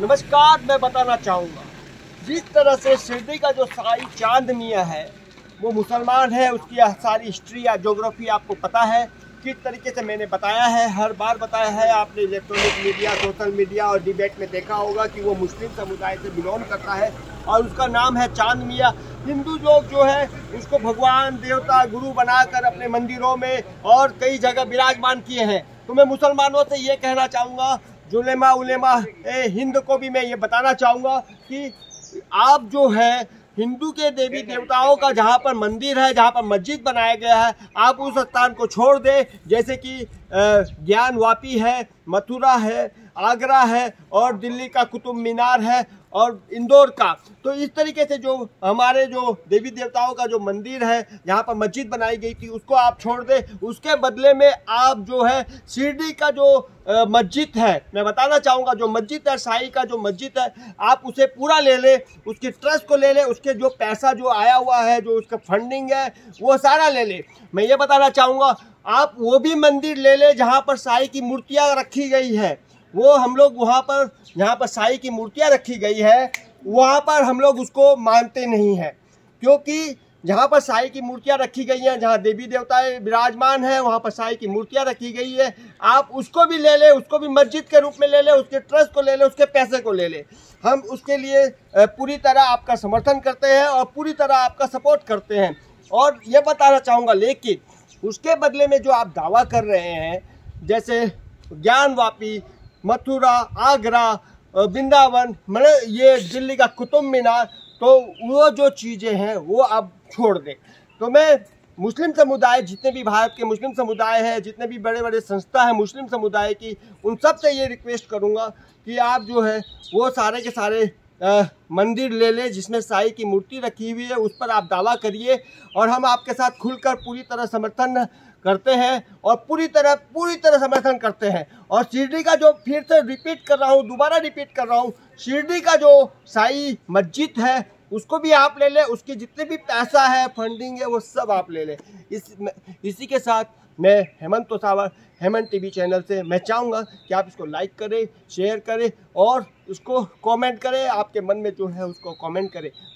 नमस्कार, मैं बताना चाहूँगा। जिस तरह से शिरडी का जो साई चाँद मियाँ है, वो मुसलमान है, उसकी सारी हिस्ट्री या जोग्राफी आपको पता है। किस तरीके से मैंने बताया है, हर बार बताया है, आपने इलेक्ट्रॉनिक मीडिया सोशल मीडिया और डिबेट में देखा होगा कि वो मुस्लिम समुदाय से बिलोंग करता है और उसका नाम है चाँद मियाँ। हिंदू लोग जो है, उसको भगवान, देवता, गुरु बनाकर अपने मंदिरों में और कई जगह विराजमान किए हैं। तो मैं मुसलमानों से ये कहना चाहूँगा जुलेमा उलेमा ए, हिंद को भी मैं ये बताना चाहूँगा कि आप जो है हिंदू के देवी देवताओं का जहाँ पर मंदिर है जहाँ पर मस्जिद बनाया गया है आप उस स्थान को छोड़ दें। जैसे कि ज्ञान वापी है मथुरा है आगरा है और दिल्ली का कुतुब मीनार है। और इंदौर का। तो इस तरीके से जो हमारे जो देवी देवताओं का जो मंदिर है जहाँ पर मस्जिद बनाई गई थी, उसको आप छोड़ दें। उसके बदले में आप जो है, शिरडी का जो मस्जिद है, मैं बताना चाहूँगा, जो मस्जिद है शाही का जो मस्जिद है, आप उसे पूरा ले लें, उसके ट्रस्ट को ले लें, उसके जो पैसा जो आया हुआ है, जो उसका फंडिंग है, वो सारा ले लें। मैं ये बताना चाहूँगा, आप वो भी मंदिर ले लें, जहाँ पर शाही की मूर्तियाँ रखी गई है। वो हम लोग वहाँ पर जहाँ पर साई की मूर्तियाँ रखी गई है, वहाँ पर हम लोग उसको मानते नहीं हैं। क्योंकि जहाँ पर साई की मूर्तियाँ रखी गई हैं, जहाँ देवी देवताएँ विराजमान हैं, वहाँ पर साई की मूर्तियाँ रखी गई है। आप उसको भी ले लें, उसको भी मस्जिद के रूप में ले लें, उसके ट्रस्ट को ले लें, उसके पैसे को ले लें। हम उसके लिए पूरी तरह आपका समर्थन करते हैं और पूरी तरह आपका सपोर्ट करते हैं। और ये बताना चाहूँगा, लेकिन उसके बदले में जो आप दावा कर रहे हैं, जैसे ज्ञानवापी मथुरा आगरा वृंदावन मैंने ये दिल्ली का कुतुब मीनार तो वो जो चीज़ें हैं वो आप छोड़ दें। तो मैं मुस्लिम समुदाय जितने भी भारत के मुस्लिम समुदाय हैं जितने भी बड़े बड़े संस्था हैं मुस्लिम समुदाय की उन सबसे ये रिक्वेस्ट करूँगा कि आप जो है वो सारे के सारे आ, मंदिर ले लें जिसमें साई की मूर्ति रखी हुई है उस पर आप दावा करिए और हम आपके साथ खुलकर पूरी तरह समर्थन करते हैं और पूरी तरह पूरी तरह समर्थन करते हैं। और शिरडी का जो फिर से रिपीट कर रहा हूँ, दोबारा रिपीट कर रहा हूँ, शिरडी का जो साई मस्जिद है, उसको भी आप ले लें, उसके जितने भी पैसा है फंडिंग है, वो सब आप ले लें। इस, इसी के साथ मैं हेमंत तोसावर हेमंत टीवी चैनल से मैं चाहूँगा कि आप इसको लाइक करें शेयर करें और उसको कमेंट करें, आपके मन में जो है उसको कमेंट करें।